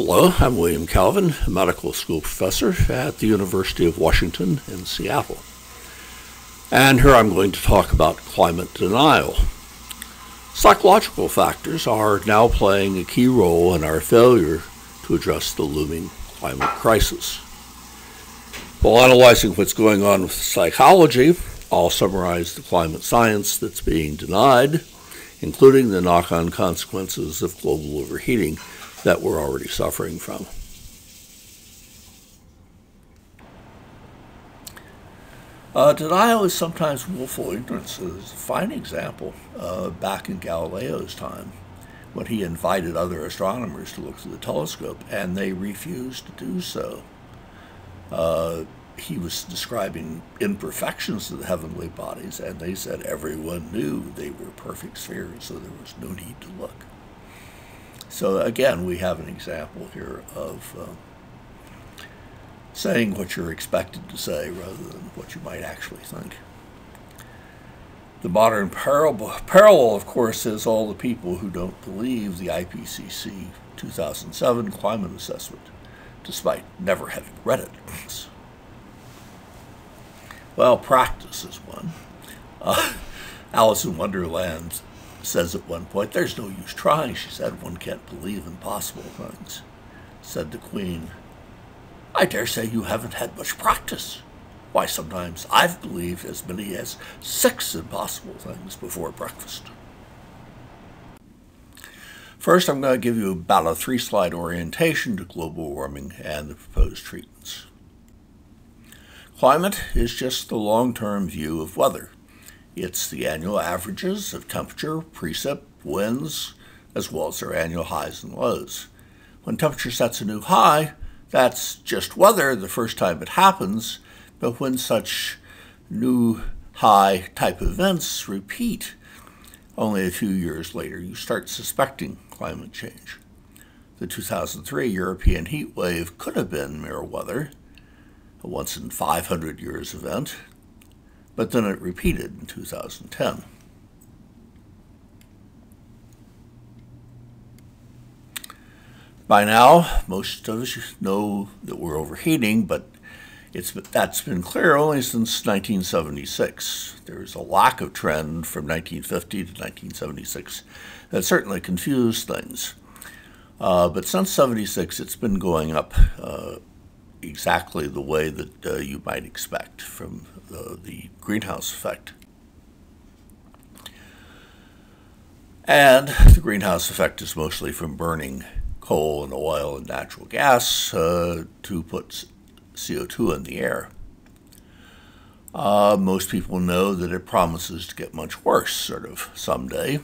Hello, I'm William Calvin, a medical school professor at the University of Washington in Seattle. And here I'm going to talk about climate denial. Psychological factors are now playing a key role in our failure to address the looming climate crisis. While analyzing what's going on with psychology, I'll summarize the climate science that's being denied, including the knock on consequences of global overheating that we're already suffering from. Uh, denial is sometimes willful ignorance. There's a fine example uh, back in Galileo's time when he invited other astronomers to look through the telescope, and they refused to do so. Uh, he was describing imperfections of the heavenly bodies, and they said everyone knew they were perfect spheres, so there was no need to look. So again, we have an example here of uh, saying what you're expected to say rather than what you might actually think. The modern parable, parallel, of course, is all the people who don't believe the IPCC 2007 climate assessment, despite never having read it. Well, practice is one. Uh, Alice in Wonderland says at one point, There's no use trying, she said. One can't believe impossible things. Said the Queen, I dare say you haven't had much practice. Why, sometimes I've believed as many as six impossible things before breakfast. First, I'm going to give you about a three slide orientation to global warming and the proposed treatments. Climate is just the long term view of weather. It's the annual averages of temperature, precip, winds, as well as their annual highs and lows. When temperature sets a new high, that's just weather the first time it happens, but when such new high type events repeat, only a few years later you start suspecting climate change. The 2003 European heat wave could have been mere weather, a once in 500 years event, but then it repeated in 2010. By now, most of us know that we're overheating, but it's, that's been clear only since 1976. There's a lack of trend from 1950 to 1976 that certainly confused things. Uh, but since 76, it's been going up uh, exactly the way that uh, you might expect from uh, the greenhouse effect. And the greenhouse effect is mostly from burning coal and oil and natural gas uh, to put CO2 in the air. Uh, most people know that it promises to get much worse, sort of, someday.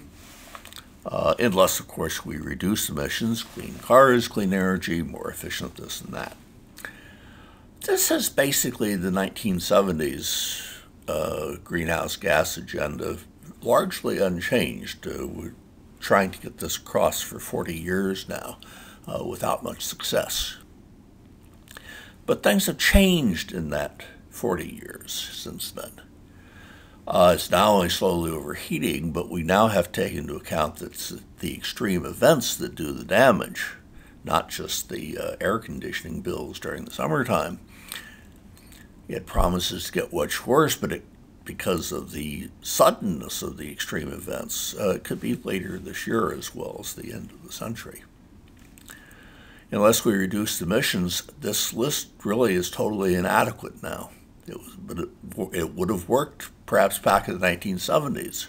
Uh, unless, of course, we reduce emissions, clean cars, clean energy, more efficient this and that. This is basically the 1970s uh, greenhouse gas agenda, largely unchanged. Uh, we're trying to get this across for 40 years now uh, without much success. But things have changed in that 40 years since then. Uh, it's now only slowly overheating, but we now have taken into account that the extreme events that do the damage, not just the uh, air conditioning bills during the summertime. It promises to get much worse, but it, because of the suddenness of the extreme events, uh, it could be later this year as well as the end of the century. Unless we reduce emissions, this list really is totally inadequate now. It was, but it, it would have worked perhaps back in the 1970s.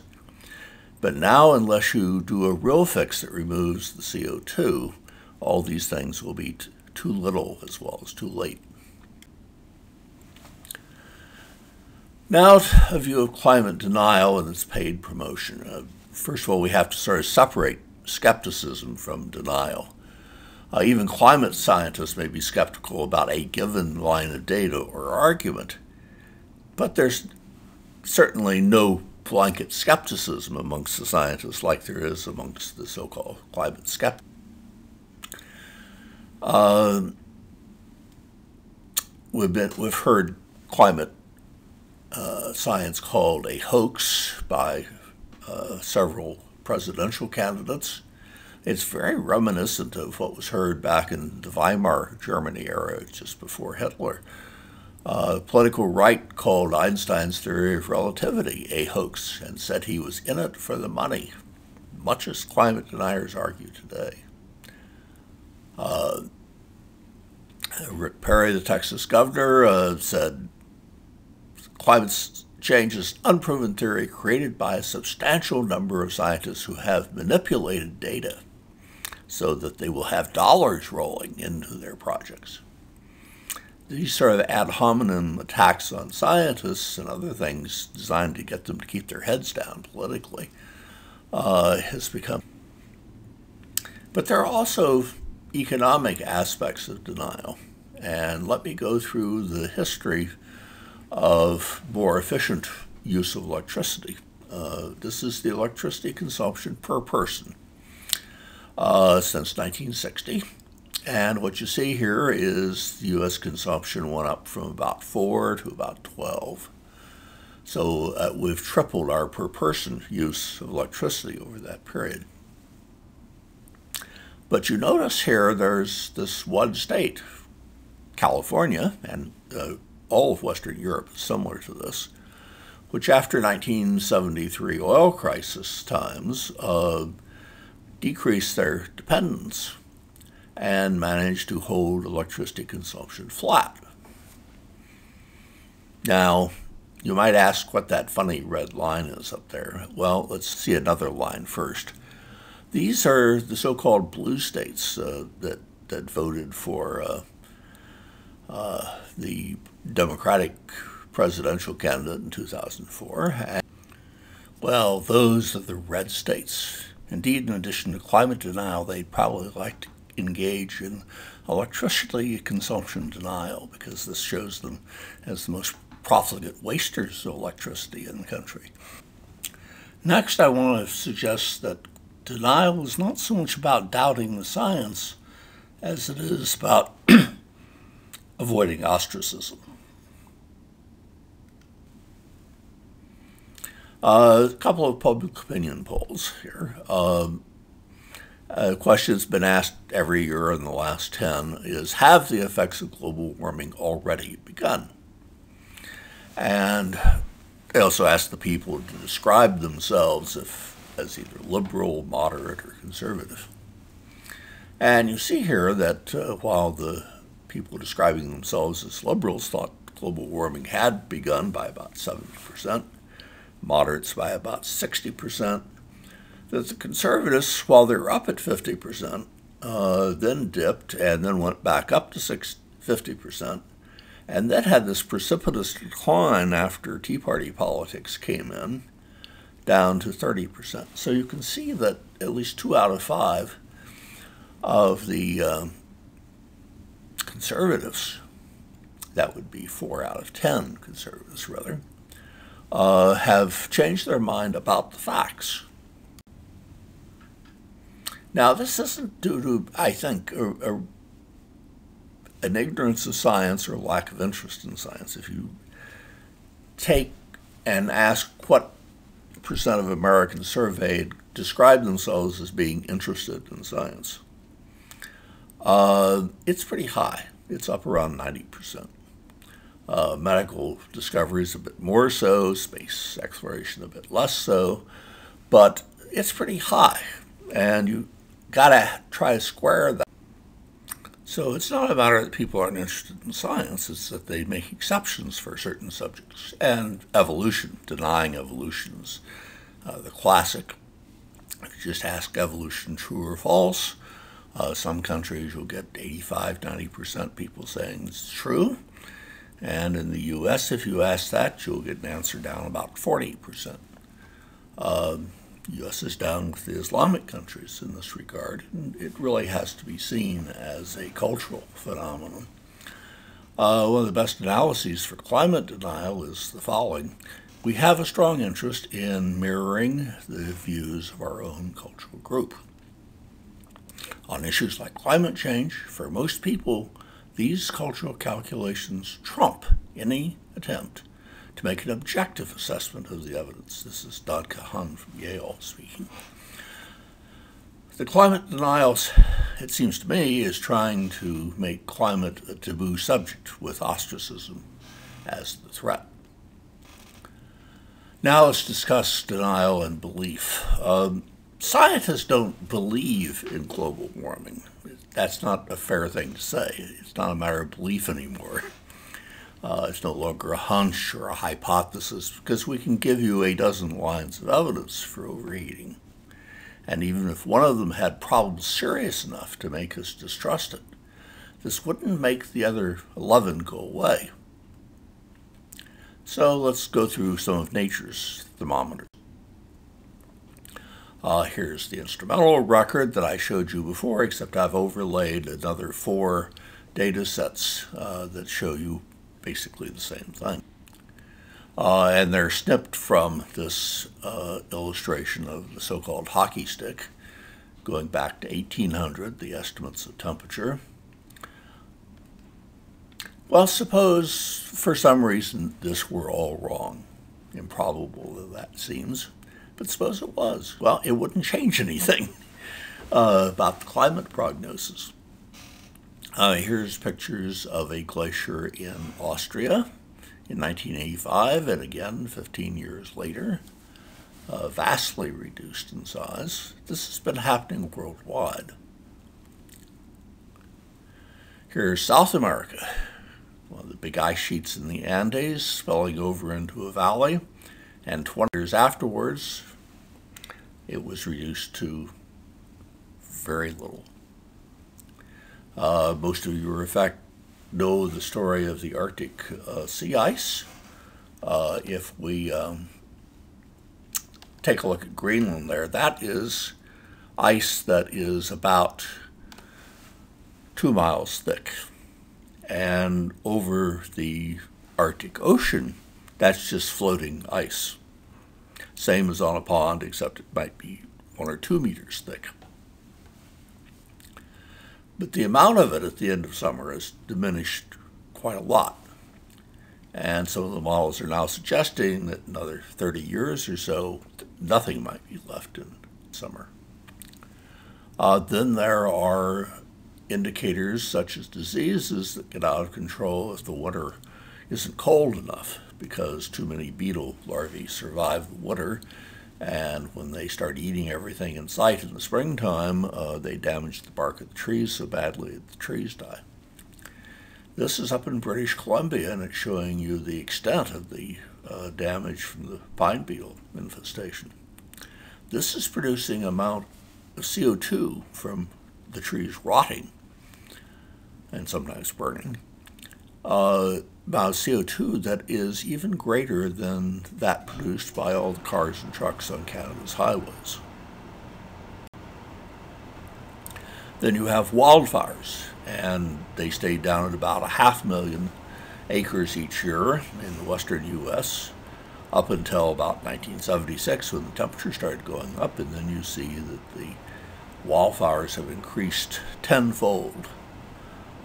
But now, unless you do a real fix that removes the CO2, all these things will be too little as well as too late. Now, a view of climate denial and its paid promotion. Uh, first of all, we have to sort of separate skepticism from denial. Uh, even climate scientists may be skeptical about a given line of data or argument, but there's certainly no blanket skepticism amongst the scientists like there is amongst the so called climate skeptics. Uh, we've, been, we've heard climate uh, science called a hoax by uh, several presidential candidates. It's very reminiscent of what was heard back in the Weimar Germany era, just before Hitler. Uh, the political right called Einstein's theory of relativity a hoax and said he was in it for the money, much as climate deniers argue today. Uh, Rick Perry, the Texas governor, uh, said climate change is unproven theory created by a substantial number of scientists who have manipulated data so that they will have dollars rolling into their projects. These sort of ad hominem attacks on scientists and other things designed to get them to keep their heads down politically uh, has become. But there are also economic aspects of denial. And let me go through the history of more efficient use of electricity. Uh, this is the electricity consumption per person uh, since 1960. And what you see here is the U.S. consumption went up from about 4 to about 12. So uh, we've tripled our per person use of electricity over that period. But you notice here there's this one state, California, and uh, all of Western Europe is similar to this, which after 1973 oil crisis times uh, decreased their dependence and managed to hold electricity consumption flat. Now, you might ask what that funny red line is up there. Well, let's see another line first. These are the so-called blue states uh, that that voted for uh, uh, the Democratic presidential candidate in 2004. And, well, those are the red states. Indeed, in addition to climate denial, they'd probably like to engage in electricity consumption denial because this shows them as the most profligate wasters of electricity in the country. Next, I want to suggest that denial is not so much about doubting the science as it is about avoiding ostracism. Uh, a couple of public opinion polls here. Um, a question that's been asked every year in the last 10 is Have the effects of global warming already begun? And they also asked the people to describe themselves if, as either liberal, moderate, or conservative. And you see here that uh, while the people describing themselves as liberals thought global warming had begun by about 70%, moderates by about 60%, that the conservatives, while they were up at 50%, uh, then dipped and then went back up to 50%, and that had this precipitous decline after Tea Party politics came in, down to 30%. So you can see that at least two out of five of the uh, conservatives, that would be four out of 10 conservatives rather, uh, have changed their mind about the facts. Now, this isn't due to, I think, a, a an ignorance of science or lack of interest in science. If you take and ask what percent of Americans surveyed describe themselves as being interested in science, uh, it's pretty high. It's up around 90%. Uh, medical discoveries a bit more so, space exploration a bit less so, but it's pretty high. And you got to try to square that. So it's not a matter that people aren't interested in science, it's that they make exceptions for certain subjects. And evolution, denying evolution is uh, the classic. Just ask evolution true or false, uh, some countries you'll get 85, 90% people saying it's true. And in the US, if you ask that, you'll get an answer down about 40%. Um, U.S. is down with the Islamic countries in this regard. And it really has to be seen as a cultural phenomenon. Uh, one of the best analyses for climate denial is the following. We have a strong interest in mirroring the views of our own cultural group. On issues like climate change, for most people, these cultural calculations trump any attempt to make an objective assessment of the evidence. This is Don Kahan from Yale speaking. The climate denials, it seems to me, is trying to make climate a taboo subject with ostracism as the threat. Now let's discuss denial and belief. Um, scientists don't believe in global warming. That's not a fair thing to say. It's not a matter of belief anymore. Uh, it's no longer a hunch or a hypothesis because we can give you a dozen lines of evidence for overheating. And even if one of them had problems serious enough to make us distrust it, this wouldn't make the other 11 go away. So let's go through some of nature's thermometers. Uh, here's the instrumental record that I showed you before, except I've overlaid another four data sets uh, that show you basically the same thing. Uh, and they're snipped from this uh, illustration of the so-called hockey stick, going back to 1800, the estimates of temperature. Well, suppose for some reason this were all wrong. Improbable that that seems, but suppose it was. Well, it wouldn't change anything uh, about the climate prognosis. Uh, here's pictures of a glacier in Austria in 1985, and again 15 years later, uh, vastly reduced in size. This has been happening worldwide. Here's South America one of the big ice sheets in the Andes spilling over into a valley, and 20 years afterwards, it was reduced to very little. Uh, most of you, in fact, know the story of the Arctic uh, sea ice. Uh, if we um, take a look at Greenland there, that is ice that is about two miles thick and over the Arctic Ocean, that's just floating ice. Same as on a pond, except it might be one or two meters thick. But the amount of it at the end of summer has diminished quite a lot. And some of the models are now suggesting that another 30 years or so, nothing might be left in summer. Uh, then there are indicators such as diseases that get out of control if the winter isn't cold enough because too many beetle larvae survive the winter and when they start eating everything in sight in the springtime, uh, they damage the bark of the trees so badly that the trees die. This is up in British Columbia, and it's showing you the extent of the uh, damage from the pine beetle infestation. This is producing amount of CO2 from the trees rotting and sometimes burning, uh, about CO2 that is even greater than that produced by all the cars and trucks on Canada's highways. Then you have wildfires, and they stay down at about a half million acres each year in the western U.S. up until about 1976 when the temperature started going up, and then you see that the wildfires have increased tenfold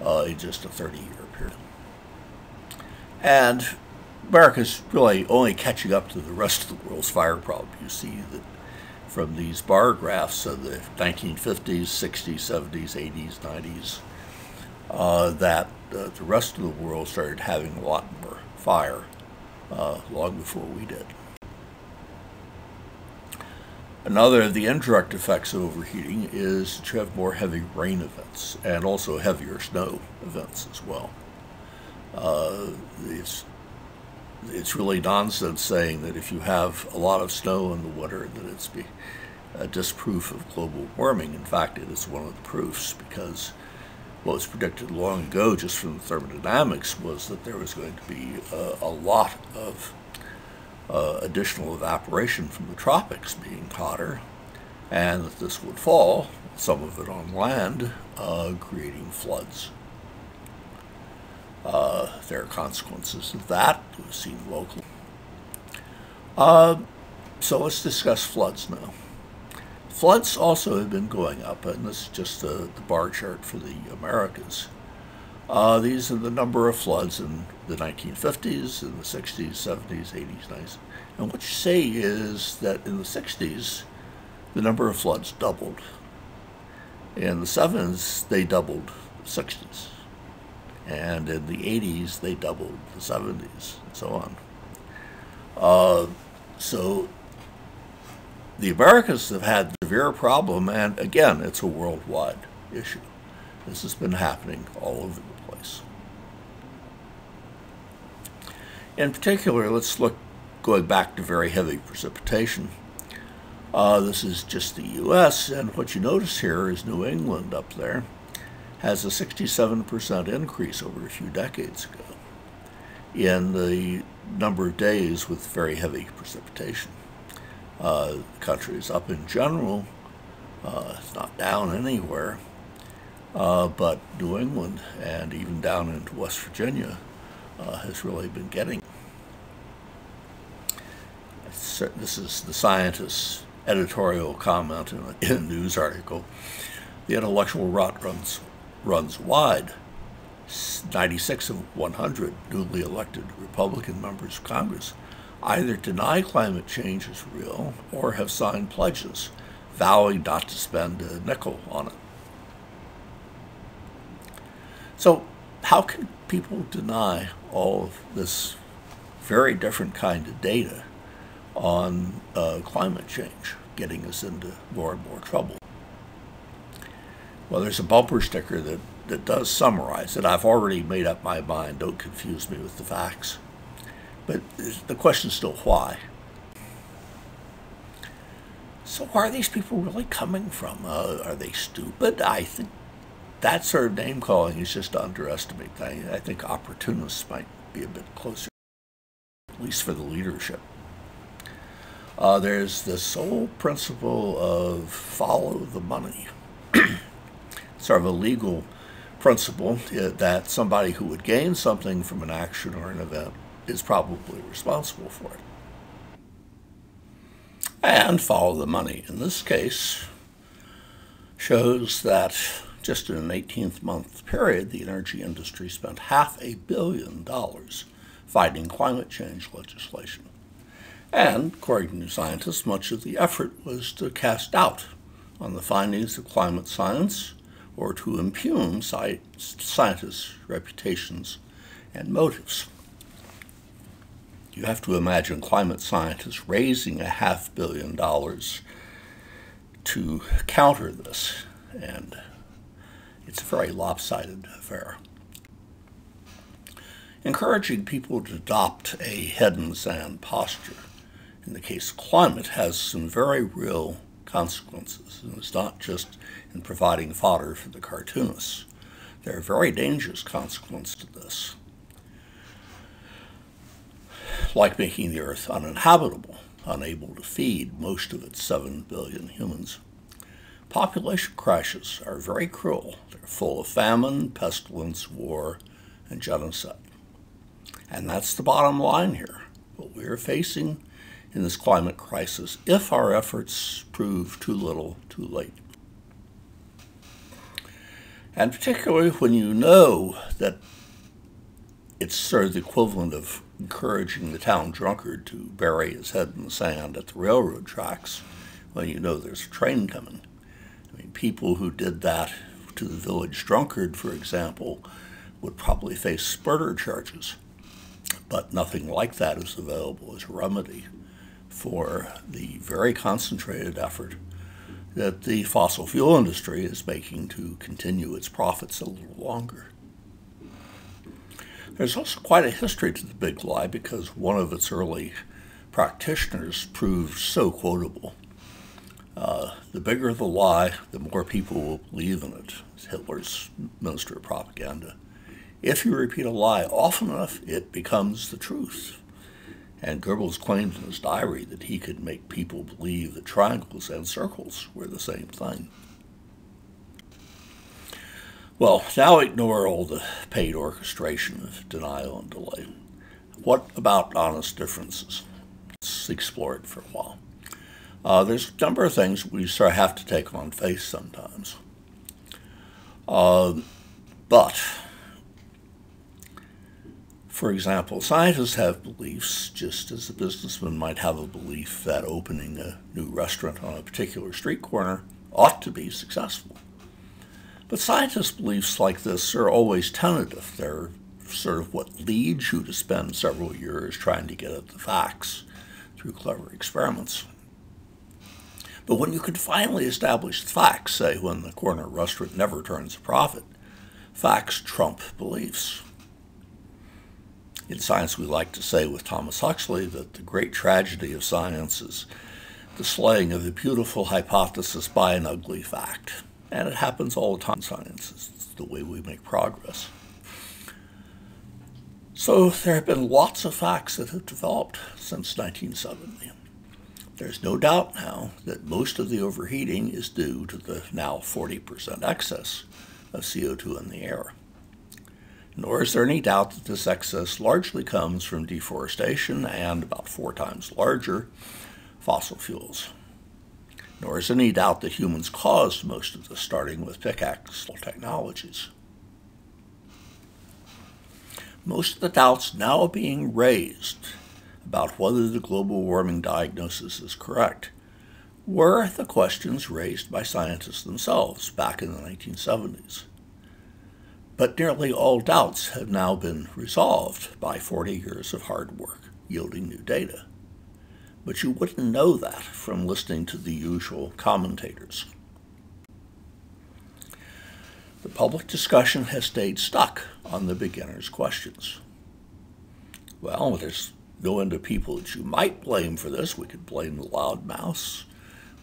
uh, in just a 30 year. And America's really only catching up to the rest of the world's fire problem. You see that from these bar graphs of the 1950s, 60s, 70s, 80s, 90s, uh, that uh, the rest of the world started having a lot more fire uh, long before we did. Another of the indirect effects of overheating is that you have more heavy rain events and also heavier snow events as well. Uh, it's, it's really nonsense saying that if you have a lot of snow in the winter that it's be a disproof of global warming. In fact, it is one of the proofs because what was predicted long ago just from the thermodynamics was that there was going to be a, a lot of uh, additional evaporation from the tropics being hotter, and that this would fall, some of it on land, uh, creating floods. Uh, there are consequences of that we've seen locally. Uh, so let's discuss floods now. Floods also have been going up, and this is just the, the bar chart for the Americas. Uh, these are the number of floods in the 1950s, in the 60s, 70s, 80s, 90s. And what you say is that in the 60s, the number of floods doubled. In the 70s, they doubled the 60s. And in the 80s, they doubled the 70s, and so on. Uh, so the Americans have had a severe problem, and again, it's a worldwide issue. This has been happening all over the place. In particular, let's look going back to very heavy precipitation. Uh, this is just the U.S., and what you notice here is New England up there has a 67% increase over a few decades ago in the number of days with very heavy precipitation. Uh, the country is up in general, uh, it's not down anywhere, uh, but New England and even down into West Virginia uh, has really been getting. This is the scientist's editorial comment in a, in a news article. The intellectual rot runs runs wide. 96 of 100 newly elected Republican members of Congress either deny climate change is real or have signed pledges vowing not to spend a nickel on it. So, how can people deny all of this very different kind of data on uh, climate change, getting us into more and more trouble? Well, there's a bumper sticker that, that does summarize it. I've already made up my mind. Don't confuse me with the facts. But the question is still why. So, where are these people really coming from? Uh, are they stupid? I think that sort of name calling is just to underestimate. I think opportunists might be a bit closer, at least for the leadership. Uh, there's the sole principle of follow the money. sort of a legal principle uh, that somebody who would gain something from an action or an event is probably responsible for it. And follow the money. In this case, shows that just in an 18th month period, the energy industry spent half a billion dollars fighting climate change legislation. And, according to scientists, much of the effort was to cast doubt on the findings of climate science or to impugn scientists' reputations and motives. You have to imagine climate scientists raising a half billion dollars to counter this, and it's a very lopsided affair. Encouraging people to adopt a head in the sand posture in the case of climate has some very real consequences. And it's not just in providing fodder for the cartoonists. There are very dangerous consequences to this, like making the Earth uninhabitable, unable to feed most of its 7 billion humans. Population crashes are very cruel. They're full of famine, pestilence, war, and genocide. And that's the bottom line here. What we're facing in this climate crisis if our efforts prove too little, too late. And particularly when you know that it's sort of the equivalent of encouraging the town drunkard to bury his head in the sand at the railroad tracks when you know there's a train coming. I mean, people who did that to the village drunkard, for example, would probably face murder charges. But nothing like that is available as a remedy for the very concentrated effort that the fossil fuel industry is making to continue its profits a little longer. There's also quite a history to the big lie because one of its early practitioners proved so quotable. Uh, the bigger the lie, the more people will believe in it. Hitler's minister of propaganda. If you repeat a lie often enough, it becomes the truth. And Goebbels claims in his diary that he could make people believe that triangles and circles were the same thing. Well, now ignore all the paid orchestration of denial and delay. What about honest differences? Let's explore it for a while. Uh, there's a number of things we sort of have to take on faith sometimes. Uh, but for example, scientists have beliefs, just as a businessman might have a belief that opening a new restaurant on a particular street corner ought to be successful. But scientists' beliefs like this are always tentative. They're sort of what leads you to spend several years trying to get at the facts through clever experiments. But when you can finally establish facts, say when the corner restaurant never turns a profit, facts trump beliefs. In science, we like to say with Thomas Huxley that the great tragedy of science is the slaying of a beautiful hypothesis by an ugly fact. And it happens all the time in science. It's the way we make progress. So there have been lots of facts that have developed since 1970. There's no doubt now that most of the overheating is due to the now 40% excess of CO2 in the air. Nor is there any doubt that this excess largely comes from deforestation and, about four times larger, fossil fuels. Nor is there any doubt that humans caused most of this, starting with pickaxe technologies. Most of the doubts now being raised about whether the global warming diagnosis is correct were the questions raised by scientists themselves back in the 1970s. But nearly all doubts have now been resolved by 40 years of hard work yielding new data. But you wouldn't know that from listening to the usual commentators. The public discussion has stayed stuck on the beginner's questions. Well, there's no end of people that you might blame for this. We could blame the loudmouths.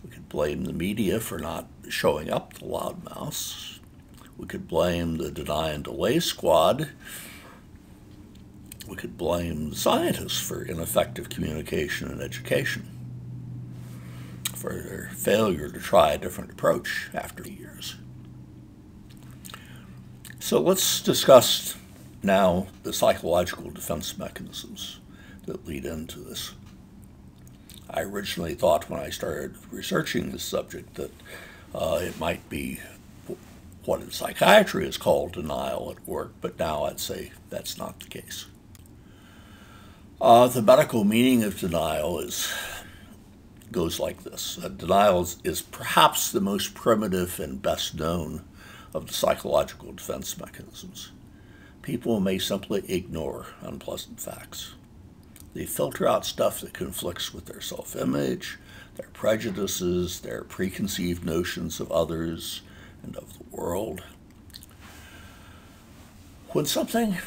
We could blame the media for not showing up the loudmouths. We could blame the deny and delay squad. We could blame scientists for ineffective communication and education, for their failure to try a different approach after years. So let's discuss now the psychological defense mechanisms that lead into this. I originally thought when I started researching this subject that uh, it might be what in psychiatry is called denial at work, but now I'd say that's not the case. Uh, the medical meaning of denial is goes like this: uh, Denial is, is perhaps the most primitive and best known of the psychological defense mechanisms. People may simply ignore unpleasant facts. They filter out stuff that conflicts with their self image, their prejudices, their preconceived notions of others, and of world. When something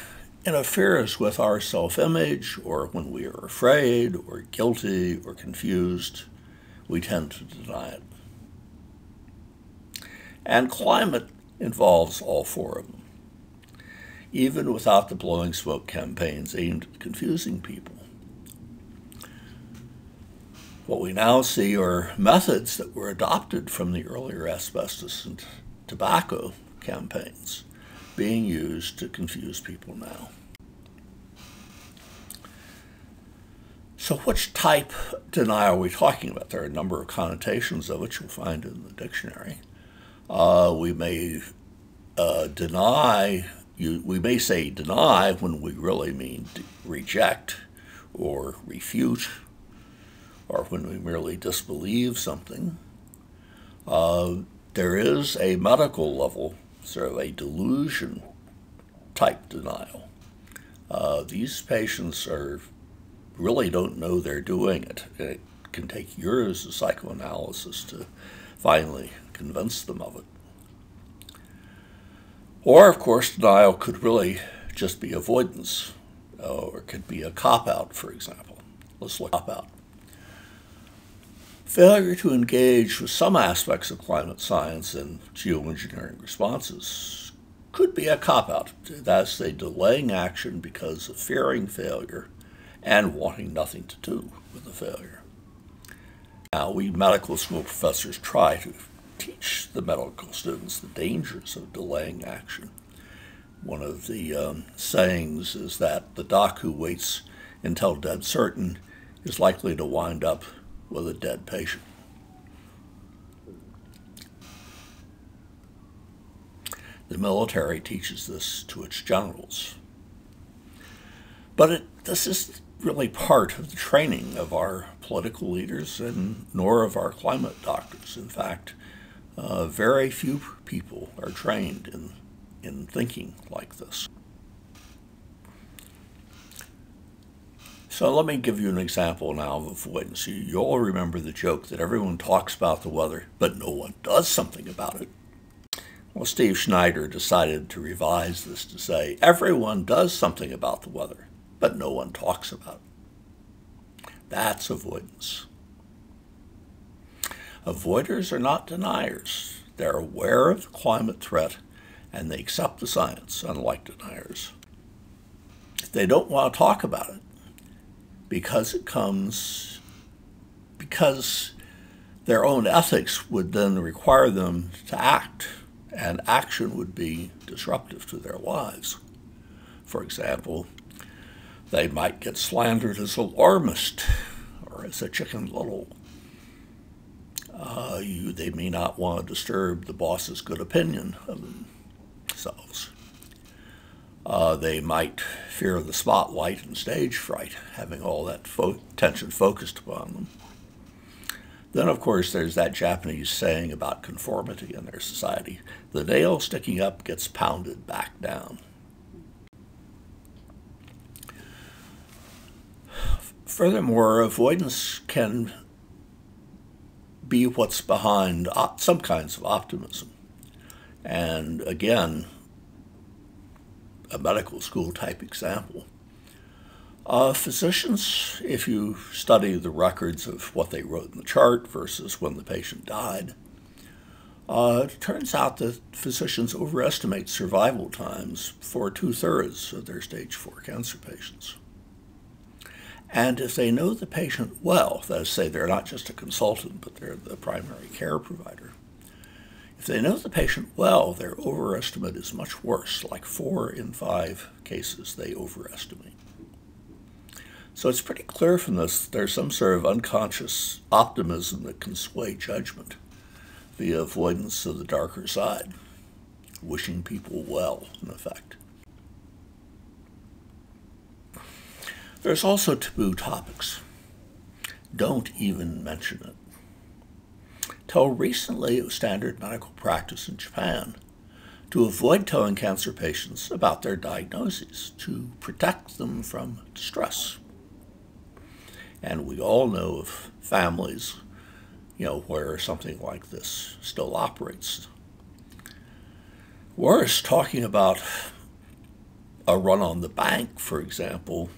interferes with our self image, or when we are afraid, or guilty, or confused, we tend to deny it. And climate involves all four of them. Even without the blowing smoke campaigns aimed at confusing people. What we now see are methods that were adopted from the earlier asbestos and tobacco campaigns being used to confuse people now. So, which type denial are we talking about? There are a number of connotations of it you'll find in the dictionary. Uh, we may uh, deny, you, we may say deny when we really mean reject or refute, or when we merely disbelieve something. Uh, there is a medical level, sort of a delusion type denial. Uh, these patients are really don't know they're doing it. It can take years of psychoanalysis to finally convince them of it. Or, of course, denial could really just be avoidance, or it could be a cop out, for example. Let's look cop out. Failure to engage with some aspects of climate science and geoengineering responses could be a cop out. That's a delaying action because of fearing failure and wanting nothing to do with the failure. Now, we medical school professors try to teach the medical students the dangers of delaying action. One of the um, sayings is that the doc who waits until dead certain is likely to wind up with a dead patient. The military teaches this to its generals. But it, this is really part of the training of our political leaders and nor of our climate doctors. In fact, Uh, very few people are trained in, in thinking like this. So let me give you an example now of avoidance. You all remember the joke that everyone talks about the weather, but no one does something about it. Well, Steve Schneider decided to revise this to say everyone does something about the weather, but no one talks about it. That's avoidance. Avoiders are not deniers. They're aware of the climate threat and they accept the science, unlike deniers. They don't want to talk about it because it comes, because their own ethics would then require them to act, and action would be disruptive to their lives. For example, they might get slandered as alarmist or as a chicken little uh, you, they may not want to disturb the boss's good opinion of themselves. Uh, they might fear the spotlight and stage fright, having all that fo- attention focused upon them. Then, of course, there's that Japanese saying about conformity in their society the nail sticking up gets pounded back down. Furthermore, avoidance can be what's behind some kinds of optimism. And again, a medical school type example. Uh, physicians, if you study the records of what they wrote in the chart versus when the patient died, uh, it turns out that physicians overestimate survival times for two thirds of their stage 4 cancer patients. And if they know the patient well, that is, say they're not just a consultant, but they're the primary care provider, if they know the patient well, their overestimate is much worse, like four in five cases they overestimate. So it's pretty clear from this there's some sort of unconscious optimism that can sway judgment via avoidance of the darker side, wishing people well, in effect. There's also taboo topics. Don't even mention it. Till recently, it was standard medical practice in Japan to avoid telling cancer patients about their diagnoses to protect them from distress. And we all know of families, you know, where something like this still operates. Worse, talking about a run on the bank, for example,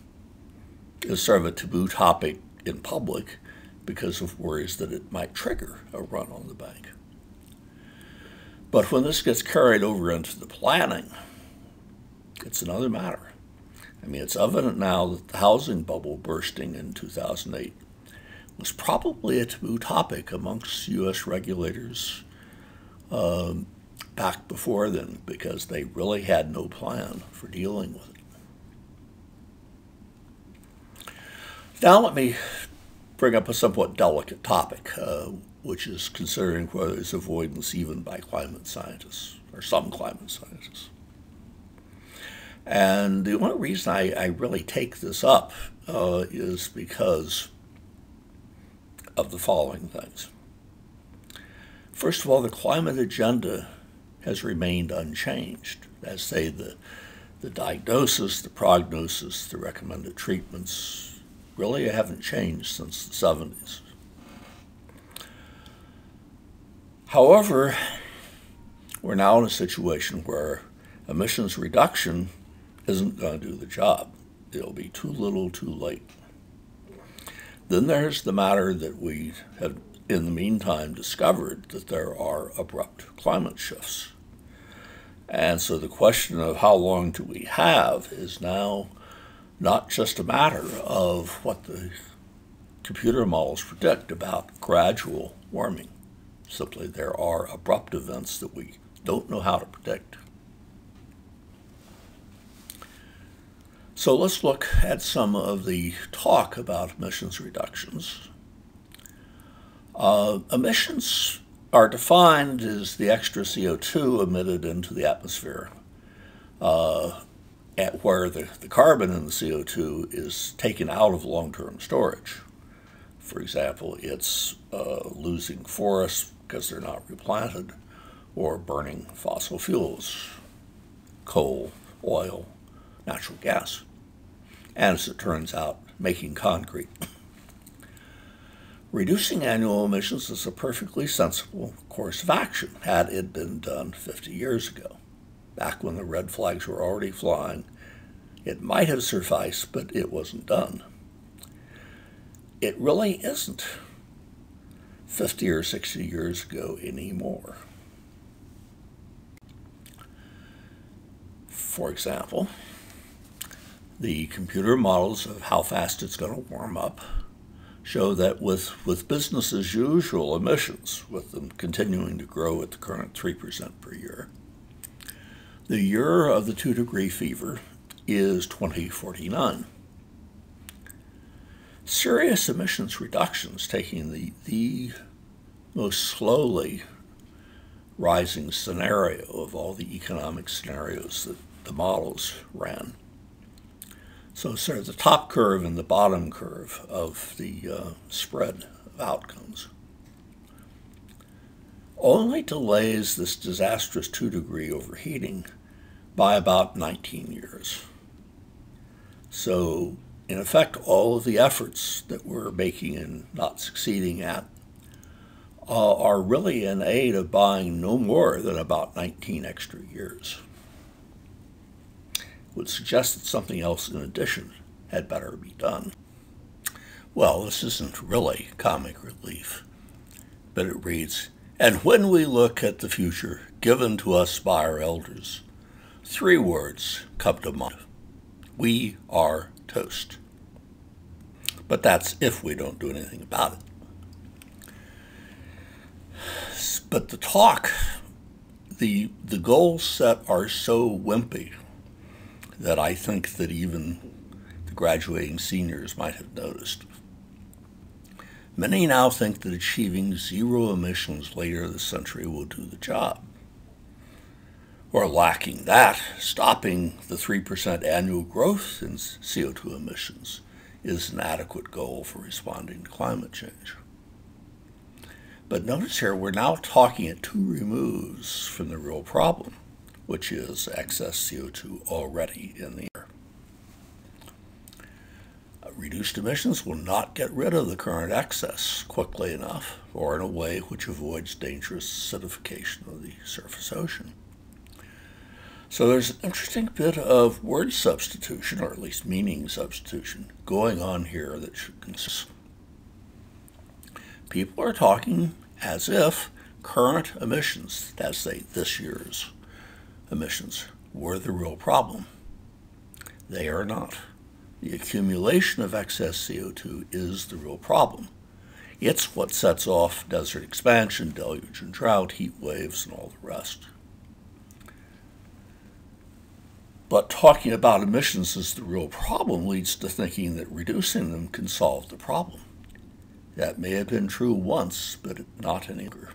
is sort of a taboo topic in public because of worries that it might trigger a run on the bank. But when this gets carried over into the planning, it's another matter. I mean, it's evident now that the housing bubble bursting in 2008 was probably a taboo topic amongst U.S. regulators um, back before then because they really had no plan for dealing with it. Now, let me bring up a somewhat delicate topic, uh, which is considering whether there's avoidance even by climate scientists, or some climate scientists. And the only reason I, I really take this up uh, is because of the following things. First of all, the climate agenda has remained unchanged. As say the, the diagnosis, the prognosis, the recommended treatments, really haven't changed since the 70s. However, we're now in a situation where emissions reduction isn't going to do the job. It'll be too little, too late. Then there's the matter that we have, in the meantime, discovered that there are abrupt climate shifts. And so the question of how long do we have is now not just a matter of what the computer models predict about gradual warming. Simply, there are abrupt events that we don't know how to predict. So let's look at some of the talk about emissions reductions. Uh, emissions are defined as the extra CO2 emitted into the atmosphere uh, at where the, the carbon in the CO2 is taken out of long term storage For example, it's uh, losing forests because they're not replanted, or burning fossil fuels, coal, oil, natural gas, and as it turns out, making concrete. Reducing annual emissions is a perfectly sensible course of action had it been done 50 years ago. Back when the red flags were already flying, it might have sufficed, but it wasn't done. It really isn't 50 or 60 years ago anymore. For example, the computer models of how fast it's going to warm up show that with, with business as usual emissions, with them continuing to grow at the current 3% per year, the year of the two degree fever is 2049. Serious emissions reductions, taking the, the most slowly rising scenario of all the economic scenarios that the models ran, so sort of the top curve and the bottom curve of the uh, spread of outcomes only delays this disastrous two degree overheating by about 19 years. So, in effect, all of the efforts that we're making and not succeeding at uh, are really in aid of buying no more than about 19 extra years would suggest that something else in addition had better be done. Well, this isn't really comic relief, but it reads And when we look at the future given to us by our elders, three words come to mind We are toast. But that's if we don't do anything about it. But the talk, the, the goals set are so wimpy that I think that even the graduating seniors might have noticed. Many now think that achieving zero emissions later this century will do the job. Or lacking that, stopping the 3% annual growth in CO2 emissions is an adequate goal for responding to climate change. But notice here, we're now talking at two removes from the real problem which is excess CO2 already in the reduced emissions will not get rid of the current excess quickly enough or in a way which avoids dangerous acidification of the surface ocean. So there's an interesting bit of word substitution, or at least meaning substitution, going on here that should consist. People are talking as if current emissions, that's say this year's, emissions were the real problem. They are not. The accumulation of excess CO2 is the real problem. It's what sets off desert expansion, deluge and drought, heat waves, and all the rest. But talking about emissions as the real problem leads to thinking that reducing them can solve the problem. That may have been true once, but not anymore.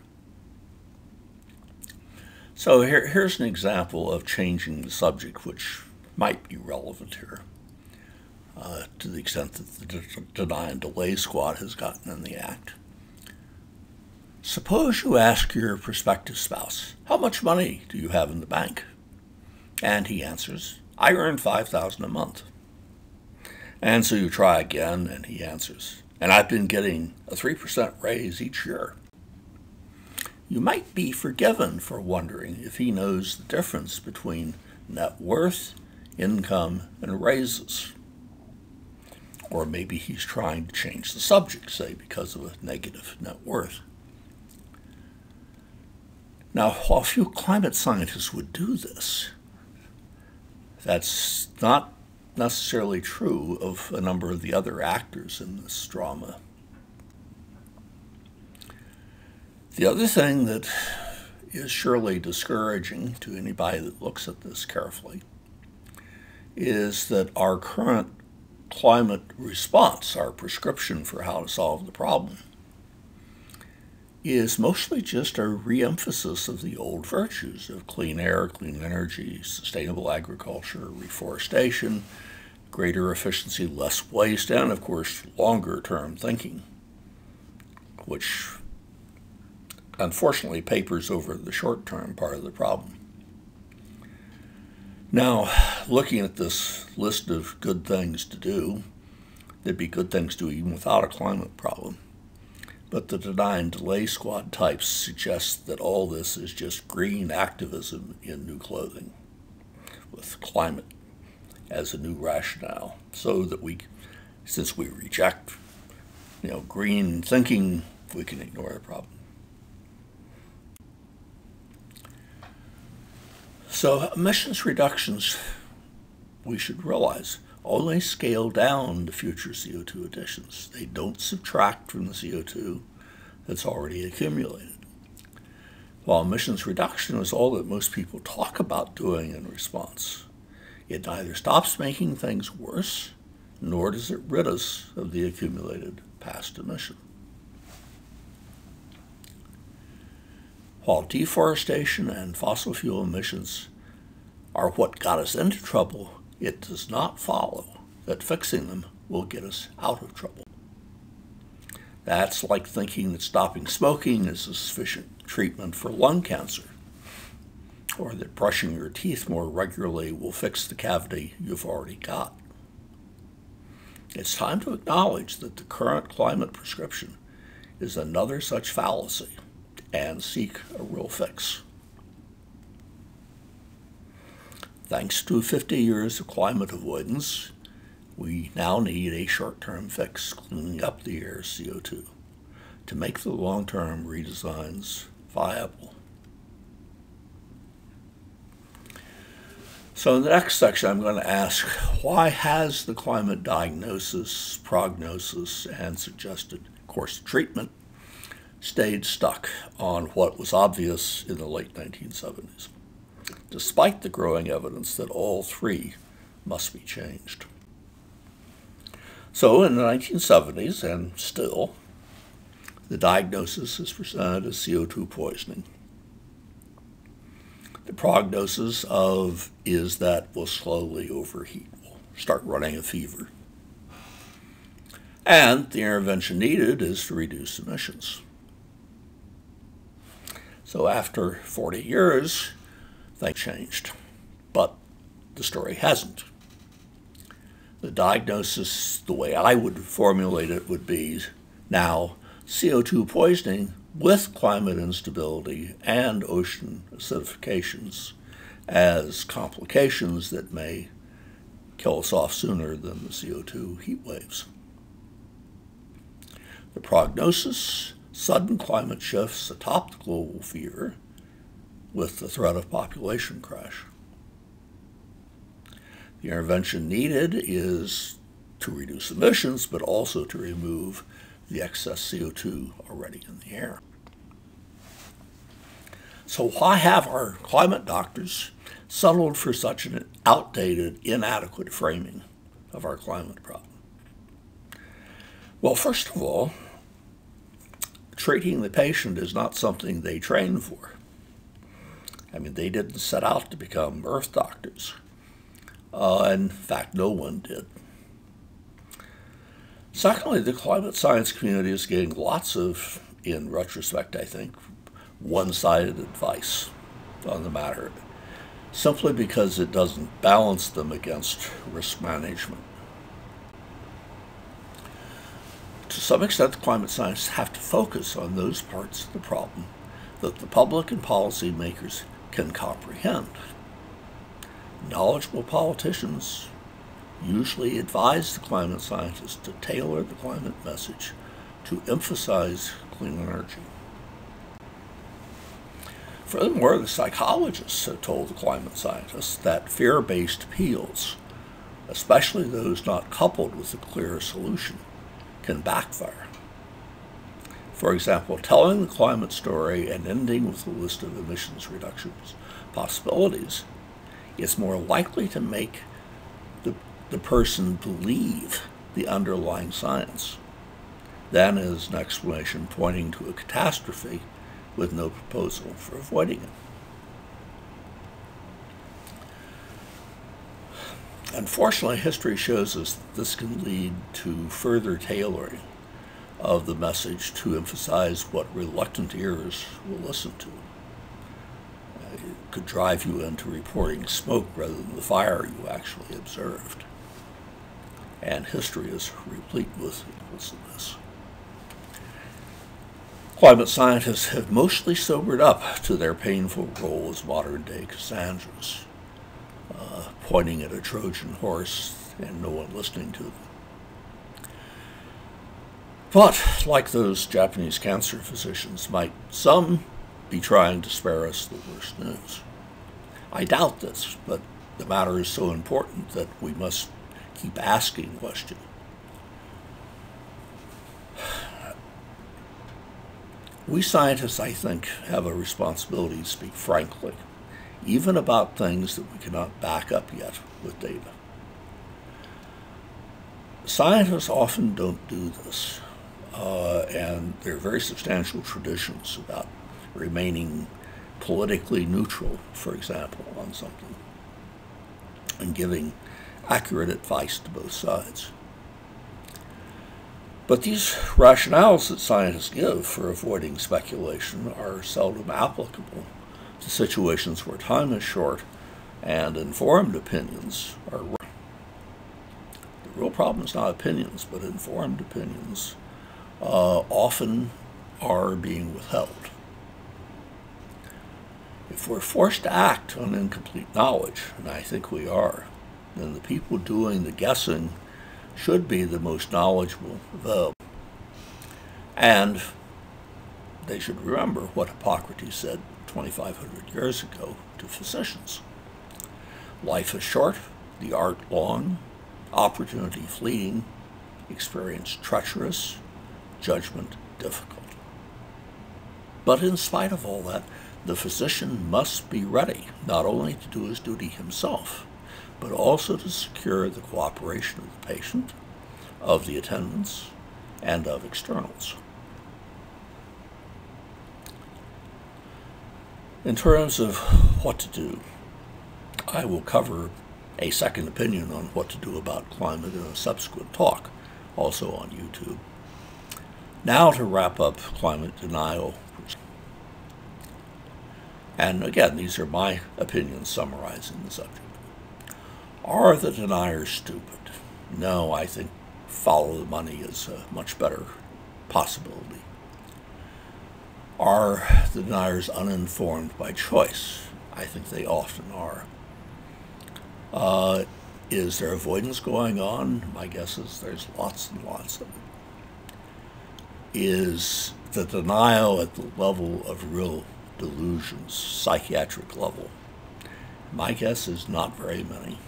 So here, here's an example of changing the subject, which might be relevant here, uh, to the extent that the de- Deny and Delay Squad has gotten in the act. Suppose you ask your prospective spouse, How much money do you have in the bank? And he answers, I earn 5000 a month. And so you try again, and he answers, And I've been getting a 3% raise each year you might be forgiven for wondering if he knows the difference between net worth, income, and raises. Or maybe he's trying to change the subject, say, because of a negative net worth. Now, while few climate scientists would do this, that's not necessarily true of a number of the other actors in this drama. The other thing that is surely discouraging to anybody that looks at this carefully is that our current climate response, our prescription for how to solve the problem, is mostly just a reemphasis of the old virtues of clean air, clean energy, sustainable agriculture, reforestation, greater efficiency, less waste, and of course, longer term thinking. which unfortunately papers over the short term part of the problem. Now, looking at this list of good things to do, there'd be good things to do even without a climate problem. But the deny and delay squad types suggest that all this is just green activism in new clothing, with climate as a new rationale, so that we, since we reject, you know, green thinking, we can ignore the problem. So emissions reductions, we should realize, only scale down the future CO2 additions. They don't subtract from the CO2 that's already accumulated. While emissions reduction is all that most people talk about doing in response, it neither stops making things worse, nor does it rid us of the accumulated past emission. While deforestation and fossil fuel emissions are what got us into trouble, it does not follow that fixing them will get us out of trouble. That's like thinking that stopping smoking is a sufficient treatment for lung cancer, or that brushing your teeth more regularly will fix the cavity you've already got. It's time to acknowledge that the current climate prescription is another such fallacy and seek a real fix. Thanks to 50 years of climate avoidance, we now need a short term fix cleaning up the air's CO2 to make the long term redesigns viable. So, in the next section, I'm going to ask why has the climate diagnosis, prognosis, and suggested course treatment stayed stuck on what was obvious in the late 1970s, despite the growing evidence that all three must be changed. So, in the 1970s, and still, the diagnosis is presented as CO2 poisoning. The prognosis of is that will slowly overheat, will start running a fever. And the intervention needed is to reduce emissions. So after 40 years, things changed. But the story hasn't. The diagnosis, the way I would formulate it, would be now CO2 poisoning with climate instability and ocean acidifications as complications that may kill us off sooner than the CO2 heat waves. The prognosis sudden climate shifts atop the global fever with the threat of population crash. The intervention needed is to reduce emissions, but also to remove the excess CO2 already in the air. So, why have our climate doctors settled for such an outdated, inadequate framing of our climate problem? Well, first of all, treating the patient is not something they train for. I mean, they didn't set out to become birth doctors. Uh, in fact, no one did. Secondly, the climate science community is getting lots of, in retrospect, I think, one sided advice on the matter, simply because it doesn't balance them against risk management. To some extent, the climate scientists have to focus on those parts of the problem that the public and policymakers can comprehend. Knowledgeable politicians usually advise the climate scientists to tailor the climate message to emphasize clean energy. Furthermore, the psychologists have told the climate scientists that fear based appeals, especially those not coupled with a clear solution, can backfire. For example, telling the climate story and ending with a list of emissions reductions possibilities is more likely to make the, the person believe the underlying science than is an explanation pointing to a catastrophe with no proposal for avoiding it. Unfortunately, history shows us that this can lead to further tailoring of the message to emphasize what reluctant ears will listen to. It could drive you into reporting smoke rather than the fire you actually observed. And history is replete with examples of this. Climate scientists have mostly sobered up to their painful role as modern day Cassandras, uh, pointing at a Trojan horse and no one listening to them. But, like those Japanese cancer physicians, might some be trying to spare us the worst news? I doubt this, but the matter is so important that we must keep asking questions. We scientists, I think, have a responsibility to speak frankly, even about things that we cannot back up yet with data. Scientists often don't do this uh, and there are very substantial traditions about remaining politically neutral, for example, on something, and giving accurate advice to both sides. But these rationales that scientists give for avoiding speculation are seldom applicable to situations where time is short and informed opinions are. The real problem is not opinions, but informed opinions uh, often are being withheld. If we're forced to act on incomplete knowledge, and I think we are, then the people doing the guessing should be the most knowledgeable available. And they should remember what Hippocrates said 2,500 years ago to physicians. Life is short, the art long, opportunity fleeting, experience treacherous, judgment difficult. But in spite of all that, the physician must be ready not only to do his duty himself, but also to secure the cooperation of the patient, of the attendants, and of externals. In terms of what to do, I will cover a second opinion on what to do about climate in a subsequent talk, also on YouTube. Now to wrap up climate denial. And again, these are my opinions summarizing the subject. Are the deniers stupid? No, I think follow the money is a much better possibility. Are the deniers uninformed by choice? I think they often are. Uh, is there avoidance going on? My guess is there's lots and lots of it is the denial at the level of real delusions, psychiatric level. My guess is not very many.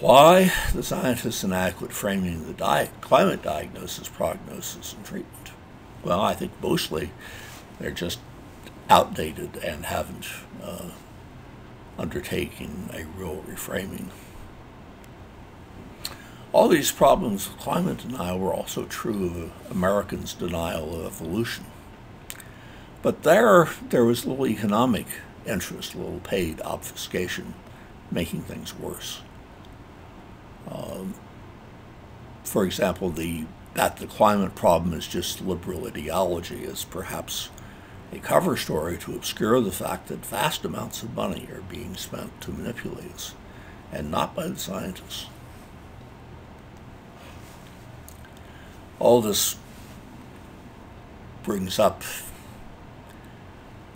Why the scientists inadequate framing the di- climate diagnosis, prognosis, and treatment? Well, I think mostly they're just outdated and haven't uh, undertaken a real reframing. All these problems of climate denial were also true of Americans' denial of evolution. But there, there was little economic interest, little paid obfuscation, making things worse. Um, for example, the that the climate problem is just liberal ideology is perhaps a cover story to obscure the fact that vast amounts of money are being spent to manipulate us, and not by the scientists. all this brings up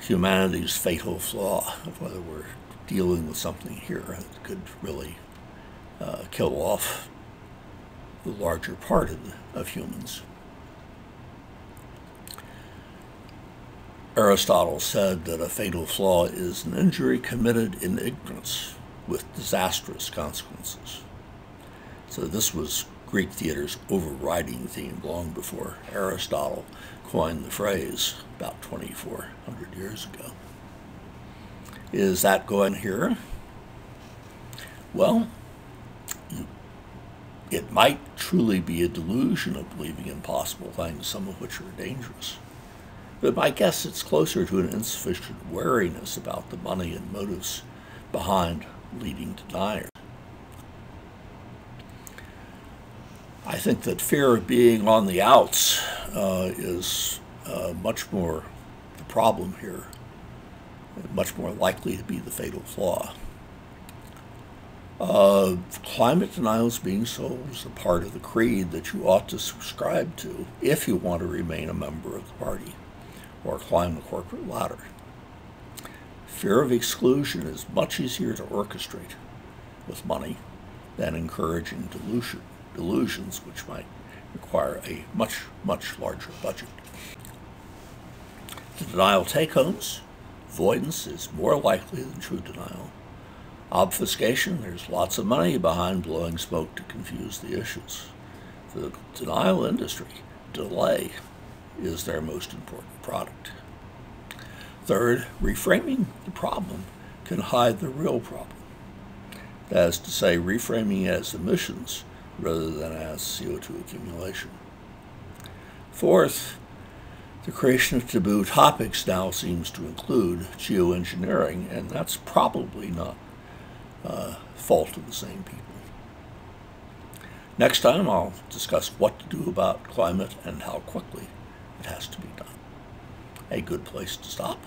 humanity's fatal flaw of whether we're dealing with something here that could really uh, kill off the larger part of, the, of humans. Aristotle said that a fatal flaw is an injury committed in ignorance with disastrous consequences. So this was Greek theater's overriding theme long before Aristotle coined the phrase about 2,400 years ago. Is that going here? Well, it might truly be a delusion of believing impossible things, some of which are dangerous. But my guess it's closer to an insufficient wariness about the money and motives behind leading deniers. I think that fear of being on the outs uh, is uh, much more the problem here, much more likely to be the fatal flaw. Uh, climate denial is being sold as a part of the creed that you ought to subscribe to if you want to remain a member of the party or climb the corporate ladder. Fear of exclusion is much easier to orchestrate with money than encouraging delusion, delusions, which might require a much, much larger budget. The denial take homes, avoidance is more likely than true denial. Obfuscation, there's lots of money behind blowing smoke to confuse the issues. For the denial industry, delay is their most important product. Third, reframing the problem can hide the real problem. That is to say, reframing it as emissions rather than as CO2 accumulation. Fourth, the creation of taboo topics now seems to include geoengineering, and that's probably not uh, fault of the same people. Next time, I'll discuss what to do about climate and how quickly it has to be done. A good place to stop.